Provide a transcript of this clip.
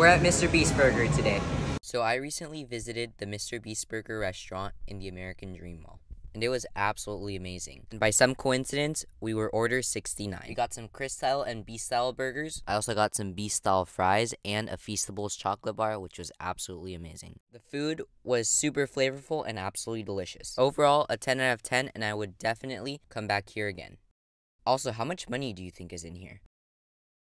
We're at Mr. Beast Burger today. So I recently visited the Mr. Beast Burger restaurant in the American Dream Mall. And it was absolutely amazing. And by some coincidence, we were order 69. We got some Chris style and Beast style burgers. I also got some Beast style fries and a Feastables chocolate bar, which was absolutely amazing. The food was super flavorful and absolutely delicious. Overall, a 10 out of 10, and I would definitely come back here again. Also, how much money do you think is in here?